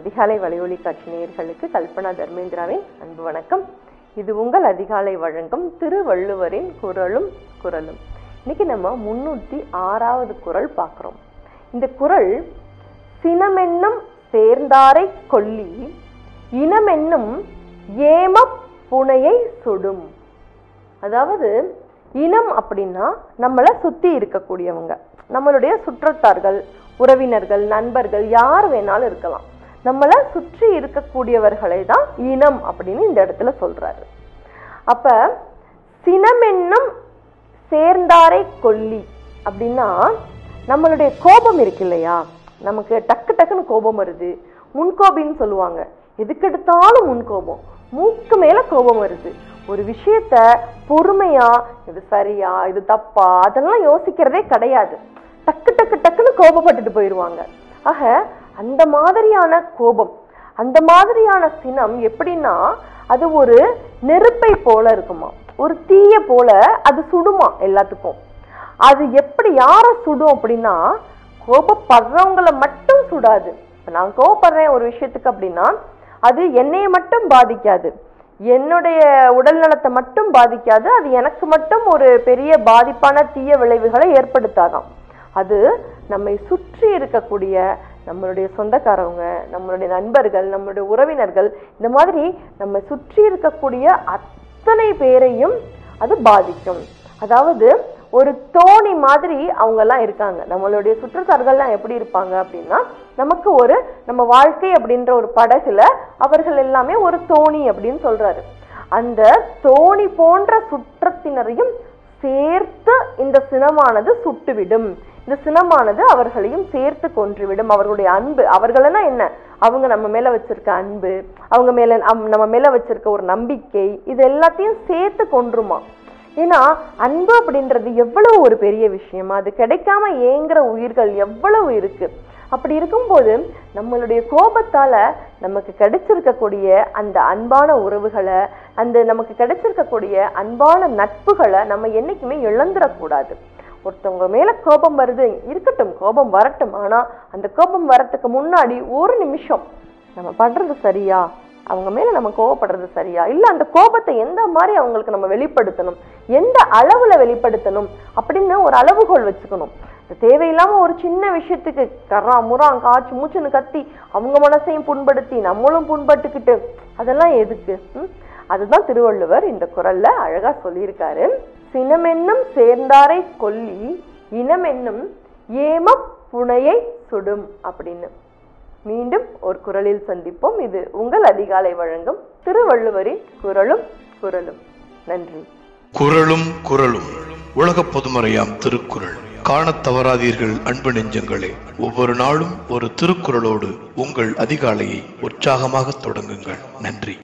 அதிகாலை வலையொலி காட்சி நேயர்களுக்கு கல்பனா தர்மேந்திராவின் அன்பு வணக்கம். இது உங்கள் அதிகாலை வழங்கும் திருவள்ளுவரின் குரலும் குரலும். இன்னைக்கு நம்ம முன்னூற்றி ஆறாவது குரல் பார்க்குறோம். இந்த குரல் சினமென்னும் சேர்ந்தாரை கொல்லி இனமென்னும் ஏம புனையை சுடும். அதாவது இனம் அப்படின்னா நம்மளை சுத்தி இருக்கக்கூடியவங்க. நம்மளுடைய சுற்றத்தார்கள் உறவினர்கள் நண்பர்கள் யார் வேணாலும் இருக்கலாம். நம்மளை சுற்றி இருக்கக்கூடியவர்களை தான் இனம் அப்படின்னு இந்த இடத்துல சொல்கிறாரு அப்போ சினமென்னும் சேர்ந்தாரை கொல்லி அப்படின்னா நம்மளுடைய கோபம் இருக்கு இல்லையா? நமக்கு டக்கு டக்குன்னு கோபம் வருது. முன்கோபின்னு சொல்லுவாங்க. எதுக்கெடுத்தாலும் முன்கோபம். மூக்கு மேலே கோபம் வருது. ஒரு விஷயத்த பொறுமையா இது சரியா இது தப்பா அதெல்லாம் யோசிக்கிறதே கிடையாது. டக்கு டக்கு டக்குன்னு கோபப்பட்டுட்டு போயிடுவாங்க ஆக அந்த மாதிரியான கோபம் அந்த மாதிரியான சினம் எப்படின்னா அது ஒரு நெருப்பை போல இருக்குமா? ஒரு தீய போல அது சுடுமா எல்லாத்துக்கும்? அது எப்படி யாரை சுடும் அப்படின்னா கோபப்படுறவங்களை மட்டும் சுடாது. இப்போ நான் கோபப்படுறேன் ஒரு விஷயத்துக்கு அப்படின்னா அது என்னைய மட்டும் பாதிக்காது. என்னுடைய உடல் நலத்தை மட்டும் பாதிக்காது. அது எனக்கு மட்டும் ஒரு பெரிய பாதிப்பான தீய விளைவுகளை ஏற்படுத்தாதாம் அது நம்மை சுற்றி இருக்கக்கூடிய நம்மளுடைய சொந்தக்காரவங்க நம்மளுடைய நண்பர்கள் நம்மளுடைய உறவினர்கள் இந்த மாதிரி நம்ம சுற்றி இருக்கக்கூடிய அத்தனை பேரையும் அது பாதிக்கும். அதாவது ஒரு தோணி மாதிரி அவங்கெல்லாம் இருக்காங்க. நம்மளுடைய சுற்றுச்சார்கள்லாம் எப்படி இருப்பாங்க அப்படின்னா நமக்கு ஒரு நம்ம வாழ்க்கை அப்படின்ற ஒரு படகுல அவர்கள் எல்லாமே ஒரு தோணி அப்படின்னு சொல்றாரு. அந்த தோணி போன்ற சுற்றத்தினரையும் சேர்த்து இந்த சினமானது சுட்டுவிடும். இந்த சினமானது அவர்களையும் சேர்த்து கொன்றுவிடும். அவர்களுடைய அன்பு அவர்களெல்லாம் என்ன? அவங்க நம்ம மேல வச்சிருக்க அன்பு அவங்க மேல அம்- நம்ம மேல வச்சிருக்க ஒரு நம்பிக்கை இது எல்லாத்தையும் சேர்த்து கொன்றுமா? ஏன்னா அன்பு அப்படின்றது எவ்வளவு ஒரு பெரிய விஷயம்? அது கிடைக்காம ஏங்குற உயிர்கள் எவ்வளவு இருக்கு? அப்படி இருக்கும்போது நம்மளுடைய கோபத்தால நமக்கு கிடைச்சிருக்கக்கூடிய அந்த அன்பான உறவுகளை அந்த நமக்கு கிடைச்சிருக்கக்கூடிய அன்பான நட்புகளை நம்ம என்னைக்குமே இழந்துடக்கூடாது. ஒருத்தவங்க மேலே கோபம் வருது இருக்கட்டும் கோபம் வரட்டும் ஆனால் அந்த கோபம் வரத்துக்கு முன்னாடி ஒரு நிமிஷம் நம்ம பண்ணுறது சரியா? அவங்க மேலே நம்ம கோவப்படுறது சரியா? இல்லை அந்த கோபத்தை எந்த மாதிரி அவங்களுக்கு நம்ம வெளிப்படுத்தணும்? எந்த அளவில் வெளிப்படுத்தணும்? அப்படின்னு ஒரு அளவுகோல் வச்சுக்கணும். தேவையில்லாமல் தேவையில்லாம ஒரு சின்ன விஷயத்துக்கு கரா முறா காய்ச்சி மூச்சுன்னு கத்தி அவங்க மனசையும் புண்படுத்தி நம்மளும் புண்பட்டுக்கிட்டு அதெல்லாம் எதுக்கு? அதுதான் திருவள்ளுவர் இந்த குரல்ல அழகா சொல்லியிருக்காரு. சினமென்னும் சேர்ந்தாரை கொல்லி இனமென்னும் ஏமப் புனையை சுடும் அப்படின்னு. மீண்டும் ஒரு குரலில் சந்திப்போம். இது உங்கள் அதிகாலை வழங்கும் திருவள்ளுவரின் குரலும் குரலும். நன்றி. குரலும் குரலும். உலக பொதுமறையாம் திருக்குறள். காணத் தவறாதீர்கள் அன்பு நெஞ்சங்களே. ஒவ்வொரு நாளும் ஒரு திருக்குறளோடு உங்கள் அதிகாலையை உற்சாகமாக தொடங்குங்கள். நன்றி.